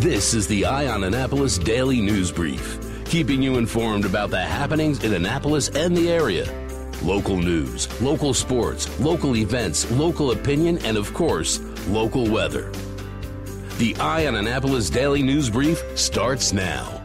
This is the Eye on Annapolis Daily News Brief, keeping you informed about the happenings in Annapolis and the area. Local news, local sports, local events, local opinion, and of course, local weather. The Eye on Annapolis Daily News Brief starts now.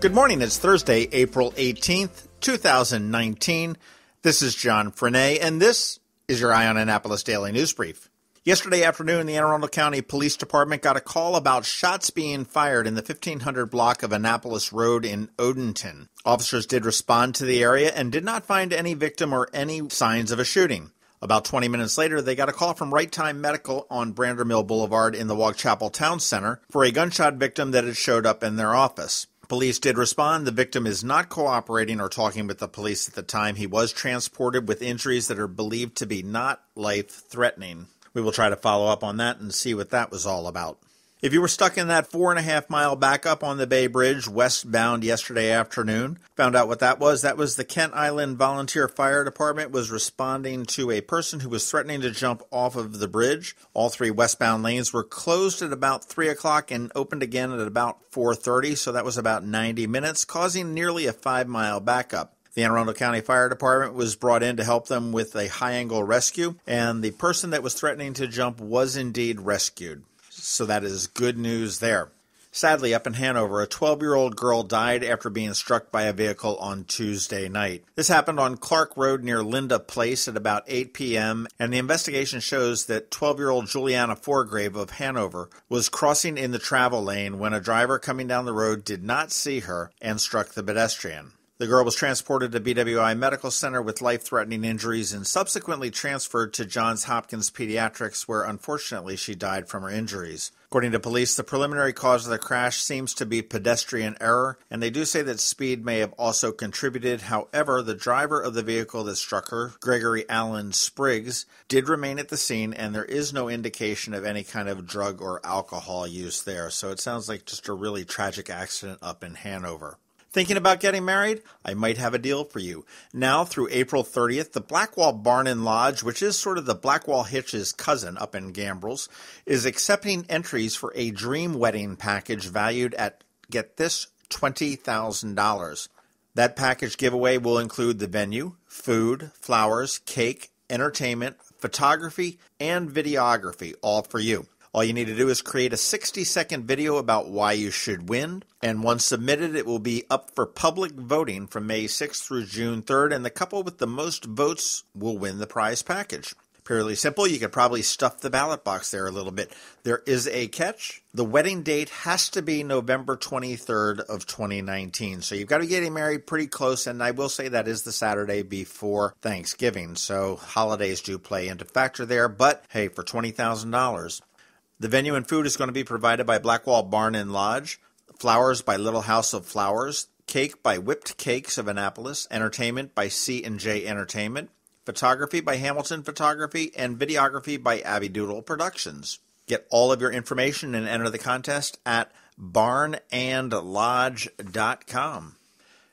Good morning. It's Thursday, April 18th, 2019. This is John Frenaye, and this is your Eye on Annapolis Daily News Brief. Yesterday afternoon, the Anne Arundel County Police Department got a call about shots being fired in the 1500 block of Annapolis Road in Odenton. Officers did respond to the area and did not find any victim or any signs of a shooting. About 20 minutes later, they got a call from Right Time Medical on Brander Mill Boulevard in the Waugh Chapel Town Center for a gunshot victim that had showed up in their office. Police did respond. The victim is not cooperating or talking with the police at the time. He was transported with injuries that are believed to be not life threatening. We will try to follow up on that and see what that was all about. If you were stuck in that four and a half mile backup on the Bay Bridge westbound yesterday afternoon, found out what that was. That was the Kent Island Volunteer Fire Department was responding to a person who was threatening to jump off of the bridge. All three westbound lanes were closed at about three o'clock and opened again at about 4:30, so that was about 90 minutes, causing nearly a five mile backup. The Anne Arundel County Fire Department was brought in to help them with a high angle rescue, and the person that was threatening to jump was indeed rescued. So that is good news there. Sadly, up in Hanover, a 12 year old girl died after being struck by a vehicle on Tuesday night. This happened on Clark Road near Linda Place at about 8 p.m., and the investigation shows that 12 year old Juliana Forgrave of Hanover was crossing in the travel lane when a driver coming down the road did not see her and struck the pedestrian. The girl was transported to BWI Medical Center with life threatening injuries and subsequently transferred to Johns Hopkins Pediatrics, where unfortunately she died from her injuries. According to police, the preliminary cause of the crash seems to be pedestrian error, and they do say that speed may have also contributed. However, the driver of the vehicle that struck her, Gregory Allen Spriggs, did remain at the scene, and there is no indication of any kind of drug or alcohol use there. So it sounds like just a really tragic accident up in Hanover. Thinking about getting married? I might have a deal for you. Now through April 30th, the Blackwall Barn and Lodge, which is sort of the Blackwall Hitch's cousin up in Gambrills, is accepting entries for a dream wedding package valued at, get this, $20,000. That package giveaway will include the venue, food, flowers, cake, entertainment, photography, and videography, all for you. All you need to do is create a 60 second video about why you should win. And once submitted, it will be up for public voting from May 6th through June 3rd. And the couple with the most votes will win the prize package. Purely simple. You could probably stuff the ballot box there a little bit. There is a catch. The wedding date has to be November 23rd of 2019. So you've got to be getting married pretty close. And I will say that is the Saturday before Thanksgiving. So holidays do play into factor there. But hey, for $20,000, the venue and food is going to be provided by Blackwall Barn and Lodge, flowers by Little House of Flowers, cake by Whipped Cakes of Annapolis, entertainment by C and J Entertainment, photography by Hamilton Photography, and videography by Abby Doodle Productions. Get all of your information and enter the contest at barnandlodge.com.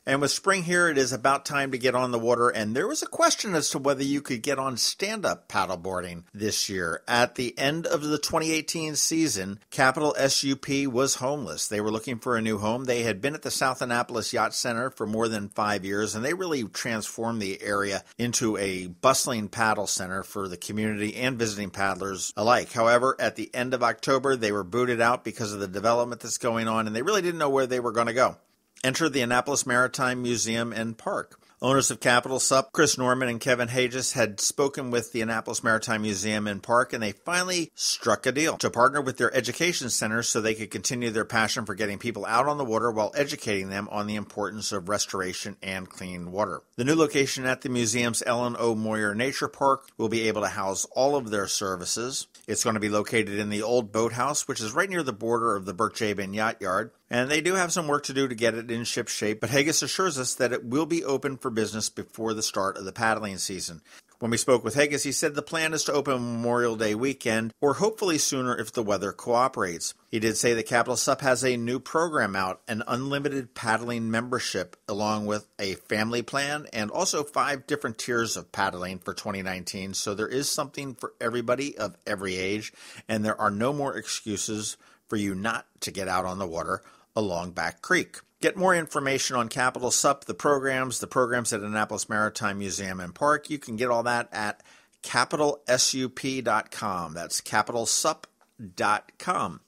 And with spring here, it is about time to get on the water. And there was a question as to whether you could get on stand up paddleboarding this year. At the end of the 2018 season, Capital SUP was homeless. They were looking for a new home. They had been at the South Annapolis Yacht Center for more than five years, and they really transformed the area into a bustling paddle center for the community and visiting paddlers alike. However, at the end of October, they were booted out because of the development that's going on, and they really didn't know where they were going to go. Enter the Annapolis Maritime Museum and Park. Owners of Capital Sup, Chris Norman and Kevin Hages, had spoken with the Annapolis Maritime Museum and Park, and they finally struck a deal to partner with their education centers so they could continue their passion for getting people out on the water while educating them on the importance of restoration and clean water. The new location at the museum's Ellen O. Moyer Nature Park will be able to house all of their services. It's going to be located in the old boathouse, which is right near the border of the Bert Jabin Yacht Yard. And they do have some work to do to get it in ship shape, but Haggis assures us that it will be open for business before the start of the paddling season. When we spoke with Haggis, he said the plan is to open Memorial Day weekend, or hopefully sooner if the weather cooperates. He did say that Capital Sup has a new program out, an unlimited paddling membership, along with a family plan and also five different tiers of paddling for 2019. So there is something for everybody of every age, and there are no more excuses for you not to get out on the water along Back Creek. Get more information on Capital SUP, the programs, the programs at Annapolis Maritime Museum and Park. You can get all that at capitalsup.com. That's capitalsup.com.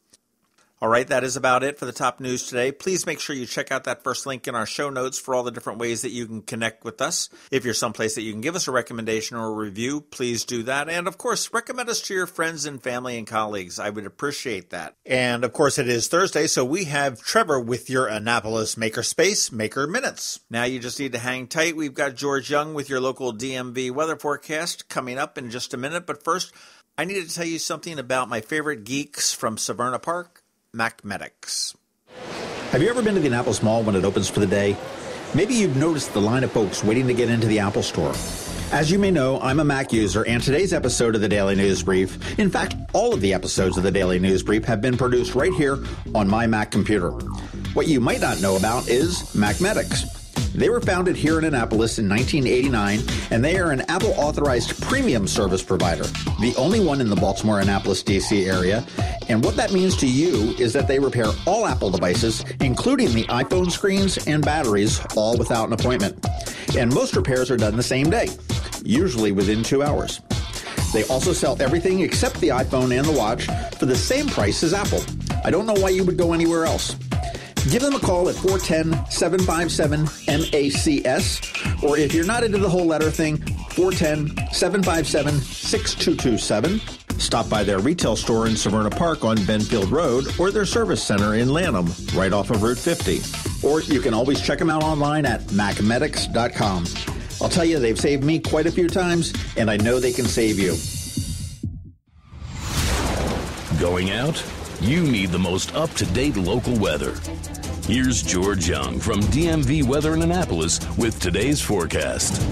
All right, that is about it for the top news today. Please make sure you check out that first link in our show notes for all the different ways that you can connect with us. If you're someplace that you can give us a recommendation or a review, please do that. And of course, recommend us to your friends and family and colleagues. I would appreciate that. And of course, it is Thursday, so we have Trevor with your Annapolis Makerspace Maker Minutes. Now you just need to hang tight. We've got George Young with your local DMV weather forecast coming up in just a minute. But first, I need to tell you something about my favorite geeks from Severna Park. MacMedics. Have you ever been to the Annapolis Mall when it opens for the day? Maybe you've noticed the line of folks waiting to get into the Apple Store. As you may know, I'm a Mac user, and today's episode of the Daily News Brief, in fact, all of the episodes of the Daily News Brief have been produced right here on my Mac computer. What you might not know about is MacMedics. They were founded here in Annapolis in 1989, and they are an Apple authorized premium service provider, the only one in the Baltimore Annapolis DC area. And what that means to you is that they repair all Apple devices, including the iPhone screens and batteries, all without an appointment. And most repairs are done the same day, usually within two hours. They also sell everything except the iPhone and the watch for the same price as Apple. I don't know why you would go anywhere else. Give them a call at 410 757 MACS, or if you're not into the whole letter thing, 410 757 6227. Stop by their retail store in Severna Park on Benfield Road or their service center in Lanham, right off of Route 50. Or you can always check them out online at macmedics.com. I'll tell you, they've saved me quite a few times, and I know they can save you. Going out? You need the most up to date local weather. Here's George Young from DMV Weather in Annapolis with today's forecast.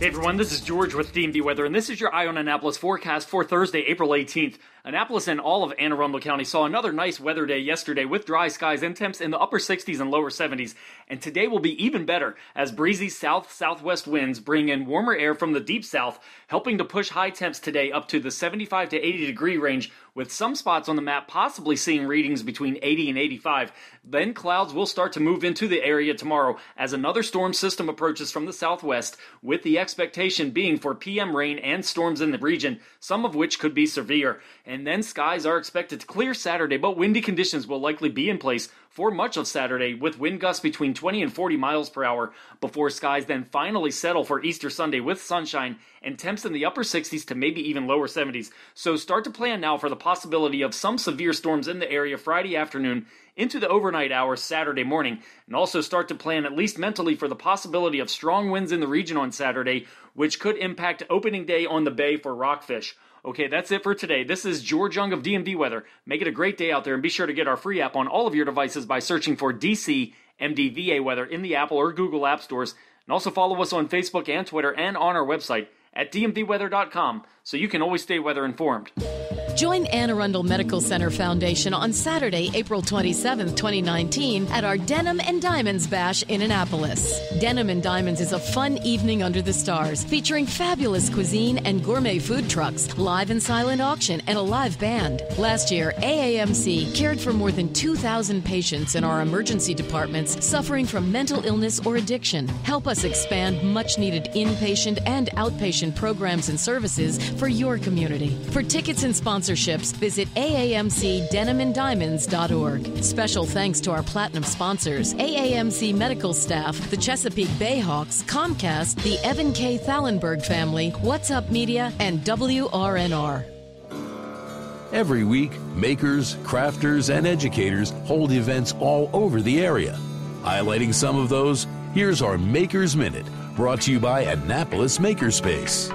Hey everyone, this is George with DMV Weather, and this is your Eye on Annapolis forecast for Thursday, April 18th. Annapolis and all of Anne Arundel County saw another nice weather day yesterday with dry skies and temps in the upper 60s and lower 70s. And today will be even better as breezy south southwest winds bring in warmer air from the deep south, helping to push high temps today up to the 75 to 80 degree range, with some spots on the map possibly seeing readings between 80 and 85. Then clouds will start to move into the area tomorrow as another storm system approaches from the southwest, with the expectation being for PM rain and storms in the region, some of which could be severe then skies are expected to clear Saturday, but windy conditions will likely be in place for much of Saturday with wind gusts between 20 and 40 miles per hour before skies then finally settle for Easter Sunday with sunshine and temps in the upper 60s to maybe even lower 70s. So start to plan now for the possibility of some severe storms in the area Friday afternoon into the overnight hours Saturday morning, and also start to plan at least mentally for the possibility of strong winds in the region on Saturday, which could impact opening day on the bay for rockfish. Okay, that's it for today. This is George Young of DMV Weather. Make it a great day out there and be sure to get our free app on all of your devices by searching for DC MDVA Weather in the Apple or Google App Stores. And also follow us on Facebook and Twitter and on our website at dmvweather.com so you can always stay weather informed. Join Anne Arundel Medical Center Foundation on Saturday, April 27, 2019, at our Denim and Diamonds Bash in Annapolis. Denim and Diamonds is a fun evening under the stars, featuring fabulous cuisine and gourmet food trucks, live and silent auction, and a live band. Last year, AAMC cared for more than 2,000 patients in our emergency departments suffering from mental illness or addiction. Help us expand much needed inpatient and outpatient programs and services for your community. For tickets and sponsorships, sponsorships, visit AAMCDenimandDiamonds.org. Special thanks to our platinum sponsors AAMC medical staff, the Chesapeake Bayhawks, Comcast, the Evan K. Thallenberg family, What's Up Media, and WRNR. Every week, makers, crafters, and educators hold events all over the area. Highlighting some of those, here's our Makers Minute, brought to you by Annapolis Makerspace.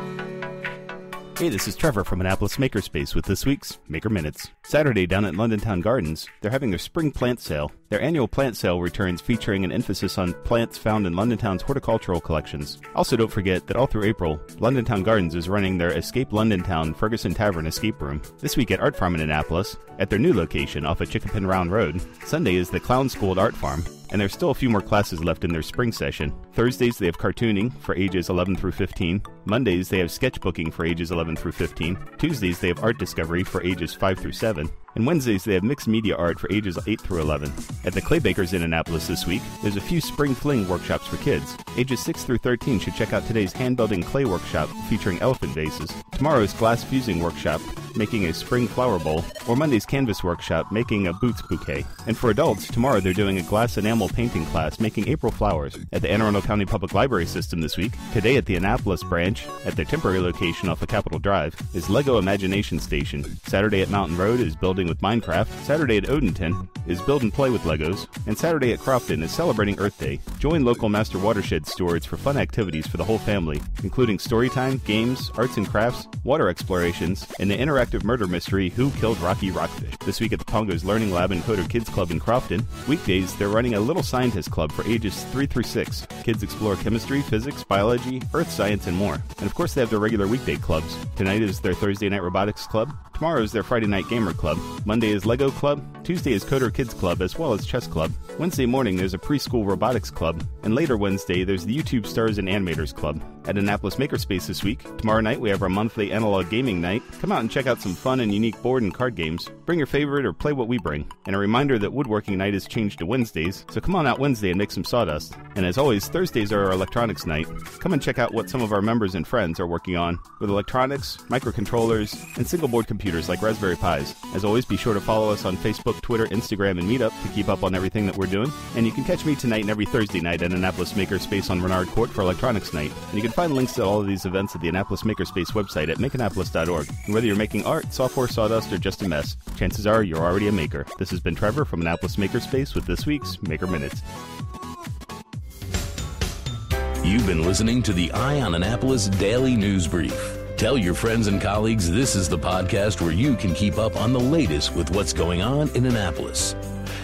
Hey, this is Trevor from Annapolis Makerspace with this week's Maker Minutes. Saturday down at London Town Gardens, they're having their spring plant sale. Their annual plant sale returns featuring an emphasis on plants found in London Town's horticultural collections. Also, don't forget that all through April, London Town Gardens is running their Escape London Town Ferguson Tavern escape room. This week at Art Farm in Annapolis, at their new location off of Chinquapin Round Road. Sunday is the Clown School at Art Farm, and there's still a few more classes left in their spring session. Thursdays, they have cartooning for ages 11 through 15. Mondays, they have sketchbooking for ages 11 through 15. Tuesdays, they have art discovery for ages 5 through 7. And Wednesdays, they have mixed media art for ages 8 through 11. At the Claybakers in Annapolis this week, there's a few spring fling workshops for kids. Ages 6 through 13 should check out today's hand building clay workshop featuring elephant vases, tomorrow's glass fusing workshop making a spring flower bowl, or Monday's canvas workshop making a boots bouquet. And for adults, tomorrow they're doing a glass enamel painting class making April flowers. At the Anne Arundel County Public Library System this week, today at the Annapolis branch, at their temporary location off of Capitol Drive, is Lego Imagination Station. Saturday at Mountain Road is Building with Minecraft. Saturday at Odenton is Build and Play with Legos. And Saturday at Crofton is celebrating Earth Day. Join local Master Watershed stewards for fun activities for the whole family, including storytime, games, arts and crafts, water explorations, and the interactive interactive murder mystery Who Killed Rocky Rockfish. This week at the Pongo's Learning Lab and Coder Kids Club in Crofton. Weekdays, they're running a Little Scientist Club for ages 3 through 6. Kids explore chemistry, physics, biology, earth science, and more. And of course, they have their regular weekday clubs. Tonight is their Thursday Night Robotics Club. Tomorrow is their Friday Night Gamer Club. Monday is Lego Club. Tuesday is Coder Kids Club, as well as Chess Club. Wednesday morning, there's a preschool robotics club. And later Wednesday, there's the YouTube Stars and Animators Club. At Annapolis Makerspace this week, tomorrow night, we have our monthly analog gaming night. Come out and check out some fun and unique board and card games. Bring your favorite or play what we bring. And a reminder that woodworking night has changed to Wednesdays, so come on out Wednesday and make some sawdust. And as always, Thursdays are our electronics night. Come and check out what some of our members and friends are working on with electronics, microcontrollers, and single board computers like Raspberry Pis. As always, be sure to follow us on Facebook, Twitter, Instagram, and Meetup to keep up on everything that we're doing. And you can catch me tonight and every Thursday night at Annapolis Makerspace on Renard Court for Electronics Night. And you can find links to all of these events at the Annapolis Makerspace website at makeannapolis.org. And whether you're making art, software, sawdust, or just a mess, chances are you're already a maker. This has been Trevor from Annapolis Makerspace with this week's Maker Minutes. You've been listening to the Eye on Annapolis Daily News Brief. Tell your friends and colleagues this is the podcast where you can keep up on the latest with what's going on in Annapolis.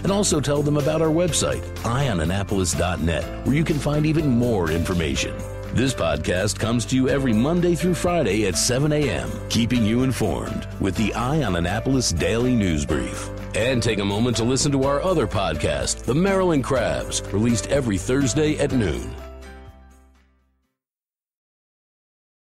And also tell them about our website, eyeonannapolis.net, where you can find even more information. This podcast comes to you every Monday through Friday at 7 a.m., keeping you informed with the Eye on Annapolis Daily News Brief. And take a moment to listen to our other podcast, The Maryland Crabs, released every Thursday at noon.